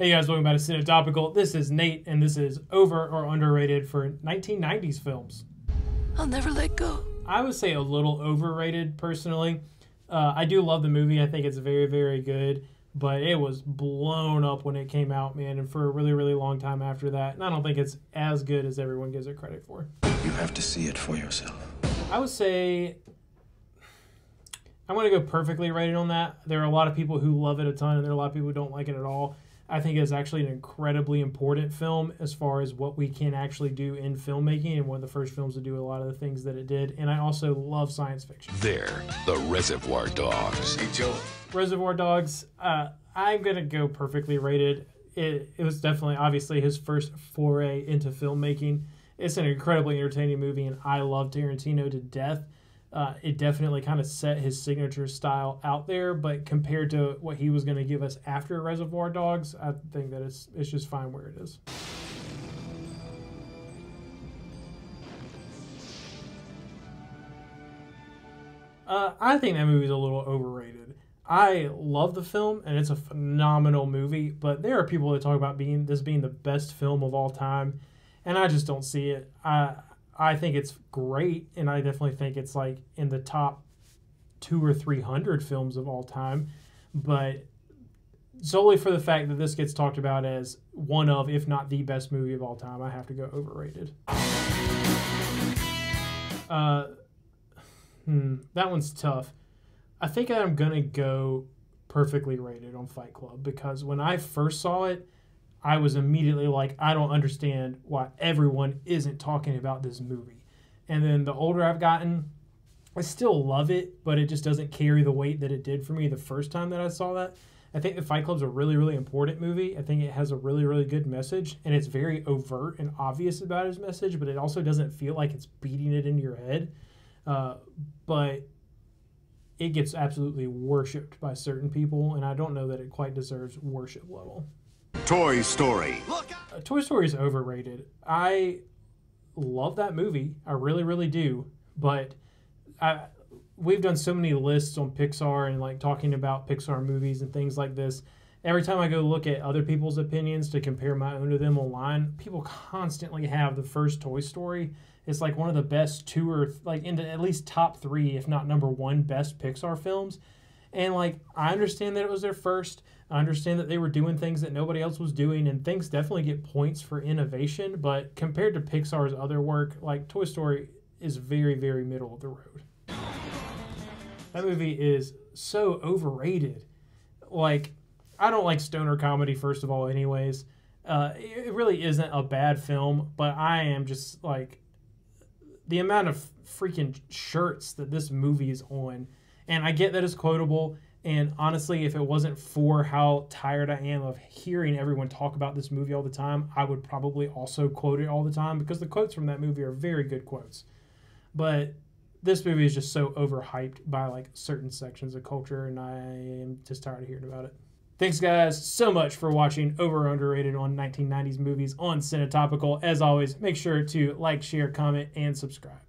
Hey guys, welcome back to Cinetopical. This is Nate, and this is over or underrated for 1990s films. I'll never let go. I would say a little overrated personally. Uh, I do love the movie. I think it's very, very good, but it was blown up when it came out, man, and for a really, really long time after that. And I don't think it's as good as everyone gives it credit for. You have to see it for yourself. I would say I'm going to go perfectly rated on that. There are a lot of people who love it a ton, and there are a lot of people who don't like it at all. I think it's actually an incredibly important film as far as what we can actually do in filmmaking, and one of the first films to do a lot of the things that it did. And I also love science fiction. They're the Reservoir Dogs. Hey, Joe. Reservoir Dogs, uh, I'm gonna go perfectly rated. It, it was definitely, obviously, his first foray into filmmaking. It's an incredibly entertaining movie, and I love Tarantino to death. Uh, it definitely kind of set his signature style out there, but compared to what he was going to give us after Reservoir Dogs, I think that it's it's just fine where it is. Uh, I think that movie's a little overrated. I love the film and it's a phenomenal movie, but there are people that talk about being this being the best film of all time, and I just don't see it. I I think it's great, and I definitely think it's like in the top two or three hundred films of all time, but solely for the fact that this gets talked about as one of, if not the best movie of all time, I have to go overrated. Uh, hmm, that one's tough. I think I'm gonna go perfectly rated on Fight Club because when I first saw it, I was immediately like, I don't understand why everyone isn't talking about this movie. And then the older I've gotten, I still love it, but it just doesn't carry the weight that it did for me the first time that I saw that. I think the Fight Club's a really, really important movie. I think it has a really, really good message, and it's very overt and obvious about its message, but it also doesn't feel like it's beating it into your head. Uh, but it gets absolutely worshipped by certain people, and I don't know that it quite deserves worship level. Toy Story. Uh, Toy Story is overrated. I love that movie. I really, really do. But I, we've done so many lists on Pixar and like talking about Pixar movies and things like this. Every time I go look at other people's opinions to compare my own to them online, people constantly have the first Toy Story. It's like one of the best two or like into at least top three, if not number one, best Pixar films. And like I understand that it was their first. I understand that they were doing things that nobody else was doing, and things definitely get points for innovation. But compared to Pixar's other work, like Toy Story is very, very middle of the road. That movie is so overrated. Like, I don't like stoner comedy, first of all, anyways. Uh, it really isn't a bad film, but I am just like the amount of freaking shirts that this movie is on. And I get that it's quotable. And honestly, if it wasn't for how tired I am of hearing everyone talk about this movie all the time, I would probably also quote it all the time because the quotes from that movie are very good quotes. But this movie is just so overhyped by like certain sections of culture, and I am just tired of hearing about it. Thanks, guys, so much for watching Over Underrated on 1990s movies on Cinetopical. As always, make sure to like, share, comment, and subscribe.